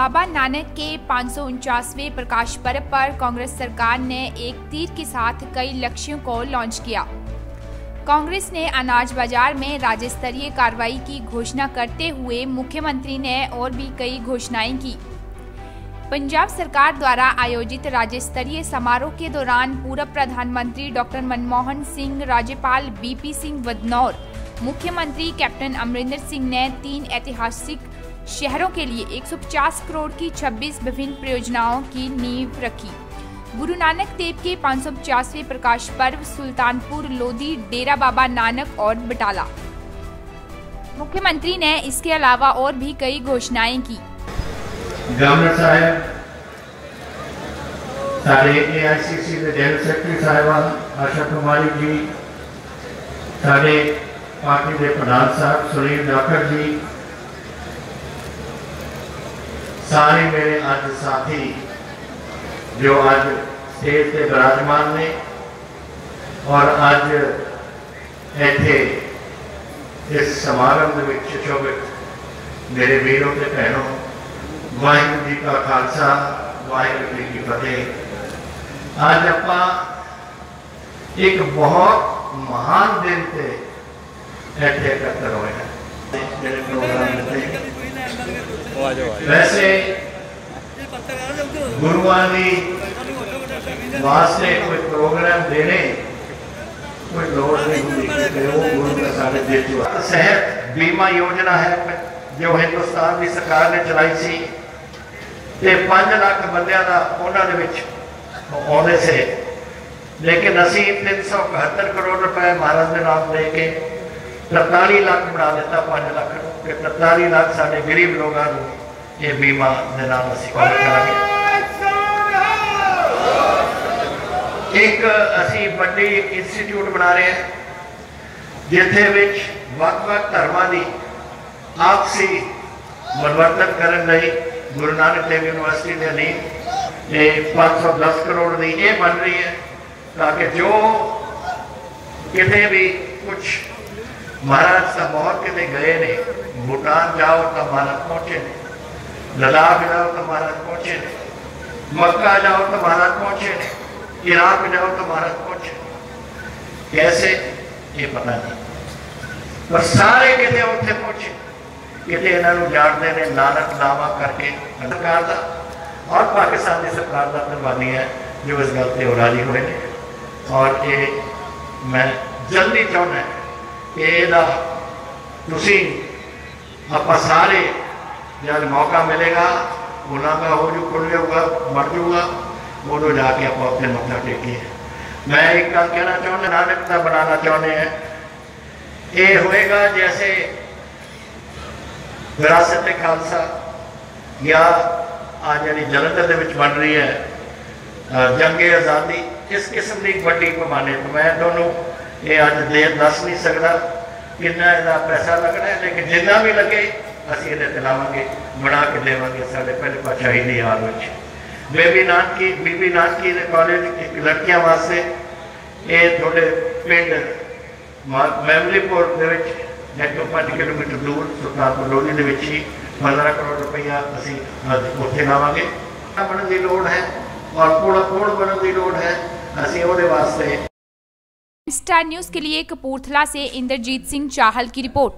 बाबा नानक के पाँच प्रकाश पर्व पर कांग्रेस सरकार ने एक तीर के साथ कई लक्ष्यों को लॉन्च किया। कांग्रेस ने अनाज बाज़ार में राज्य स्तरीय कार्रवाई की घोषणा करते हुए मुख्यमंत्री ने और भी कई घोषणाएँ की। पंजाब सरकार द्वारा आयोजित राज्य स्तरीय समारोह के दौरान पूर्व प्रधानमंत्री डॉक्टर मनमोहन सिंह, राज्यपाल बीपी सिंह बदनौर, मुख्यमंत्री कैप्टन अमरिंदर सिंह ने तीन ऐतिहासिक शहरों के लिए 150 करोड़ की 26 विभिन्न परियोजनाओं की नींव रखी। गुरु नानक देव के पाँच प्रकाश पर्व सुल्तानपुर, लोधी, डेरा बाबा नानक और बटाला। मुख्यमंत्री ने इसके अलावा और भी कई घोषणाएँ की। सारे ए आई सी सी के जनरल सेक्रेटरी साहबा, आशा कुमारी जी, सारे पार्टी के प्रधान साहब, सुनील जाखड़ जी सारे मेरे अन्य साथी, जो आज स्टेज से विराजमान ने और अज इतने इस समारंभ शोभित मेरे वीरों के भैनों वाहगुरू जी का खालसा, वाहगुरू जी की फतेह। आज आप एक बहुत महान दिन से इतने एकत्र हुए हैं। प्रोग्राम ਤੇ ਵੈਸੇ ਗੁਰੂਆਂ ਦੀ ਵਾਸਤੇ ਕੋਈ ਪ੍ਰੋਗਰਾਮ ਦੇਣੇ ਕੋਈ ਲੋੜ ਨਹੀਂ ਹੁੰਦੀ ਕਿ ਉਹ ਗੁਰੂ ਦਾ ਸਾਡੇ ਦੇ ਚੁਆ ਸਹਿਤ ਬੀਮਾ ਯੋਜਨਾ ਹੈ ਜੋ ਹਿੰਦੁਸਤਾਨ ਦੀ ਸਰਕਾਰ ਨੇ ਚਲਾਈ ਸੀ ਤੇ 5 ਲੱਖ ਬੰਦਿਆਂ ਦਾ ਉਹਨਾਂ ਦੇ ਵਿੱਚ ਆਉਂਦੇ ਸੀ ਲੇਕਿਨ ਅਸੀਂ 371 ਕਰੋੜ ਰੁਪਏ ਮਹਾਰਾਜ ਦੇ ਨਾਮ ਦੇ ਕੇ 43 ਲੱਖ ਬਣਾ ਦਿੱਤਾ 5 ਲੱਖ। ਨੂੰ ਕਿ 43 ਲੱਖ ਸਾਡੇ ਗਰੀਬ ਲੋਕਾਂ ਨੂੰ ਇਹ ਬੀਮਾ ਦੇ ਨਾਲ ਅਸੀਂ ਕਰਾਂਗੇ ਇੱਕ ਅਸੀਂ ਵੱਡੀ ਇੰਸਟੀਚਿਊਟ ਬਣਾ ਰਹੇ ਹਾਂ, ਜਿੱਥੇ ਵਿੱਚ ਵੱਖ-ਵੱਖ ਧਰਮਾਂ ਦੀ ਆਪਸੀ ਮਨਵਰਤਨ ਕਰਨ ਲਈ ਗੁਰੂ ਨਾਨਕ ਦੇਵ ਯੂਨੀਵਰਸਿਟੀ ਦੇ ਅਧੀਨ ਇਹ 510 ਕਰੋੜ ਦੀ ਇਹ ਬਣ ਰਹੀ ਹੈ, ਤਾਂ ਕਿ ਜੋ ਕਿਤੇ ਵੀ ਕੁਝ महाराज સબોર કે कितने गए ने भूटान जाओ तो महाराज पहुँचे ने लद्दाख जाओ तो महाराज पहुँचे ने मक्का जाओ तो महाराज पहुँचे इराक जाओ तो महाराज पहुँचे कैसे? ये पता नहीं। पर सारे कहते उठे पहुँचे। कहते इन्होंने जानते ने नानक नामा करके सरकार का और पाकिस्तान की सरकार का धनवानी है, जो इस गल से राज़ी हुए और ये मैं जल्दी चाहना है ਇਹਦਾ ਤੁਸੀਂ ਆਪਾਂ ਸਾਰੇ ਜਦ ਮੌਕਾ ਮਿਲੇਗਾ ਉਹਨਾਂ ਦਾ ਹੋ ਜੂ ਖੁੱਲ ਜਾਊਗਾ ਮਰ ਜਾਊਗਾ ਉਦੋਂ ਜਾ ਕੇ ਆਪਾਂ ਉੱਥੇ ਮੱਥਾ ਟੇਕੀਏ ਮੈਂ ਇੱਕ ਗੱਲ ਕਹਿਣਾ ਚਾਹੁੰਦਾ ਨਾਨਕ ਦਾ ਬਣਾਉਣਾ ਚਾਹੁੰਦੇ ਆ ਇਹ ਹੋਏਗਾ ਜੈਸੇ ਵਿਰਾਸਤ ਤੇ ਖਾਲਸਾ ਜਾਂ ਆ ਜਿਹੜੀ ਜਲੰਧਰ ਦੇ ਵਿੱਚ ਬਣ ਰਹੀ ਹੈ ਜੰਗੇ ਆਜ਼ਾਦੀ ਇਸ ਕਿਸਮ ਦੀ ਵੱਡੀ ਪੈਮਾਨੇ ਤੋਂ ਮੈਂ ਤੁਹਾਨੂੰ ਇਹ ਅੱਜ ਦੇ ਦੱਸ ਨਹੀਂ ਸਕਦਾ ਕਿੰਨਾ ਇਹਦਾ ਪੈਸਾ ਲੱਗਣਾ ਹੈ, ਲੇਕਿਨ ਜਿੰਨਾ ਵੀ ਲੱਗੇ, ਅਸੀਂ ਇਹਦੇ ਤੇ ਲਾਵਾਂਗੇ, ਬਣਾ ਕੇ ਦੇਵਾਂਗੇ ਸਾਡੇ ਪਹਿਲੇ ਪਾਤਸ਼ਾਹੀ ਦੀ ਯਾਦ ਵਿੱਚ। ਬੇਬੀ ਨਾਨਕੀ, ਬੀਬੀ ਨਾਨਕੀ ਦੇ ਕਾਲਜ ਇੱਕ ਲੜਕੀਆਂ ਵਾਸਤੇ ਇਹ ਤੁਹਾਡੇ ਪਿੰਡ ਮੈਮਰੀਪੁਰ ਦੇ ਵਿੱਚ ਜੱਟੋ 5 ਕਿਲੋਮੀਟਰ ਦੂਰ, ਸੁਲਤਾਨਪੁਰ ਲੋਧੀ ਦੇ ਵਿੱਚ ਹੀ 15 ਕਰੋੜ ਰੁਪਈਆ ਅਸੀਂ ਉੱਥੇ ਲਾਵਾਂਗੇ। ਬਣਨ ਦੀ ਲੋੜ ਹੈ ਔਰ ਪੂਰਾ ਪੂर्ण ਬਣਨ ਦੀ ਲੋੜ ਹੈ। ਅਸੀਂ ਉਹਦੇ ਵਾਸਤੇ स्टार न्यूज़ के लिए कपूरथला से इंद्रजीत सिंह चाहल की रिपोर्ट।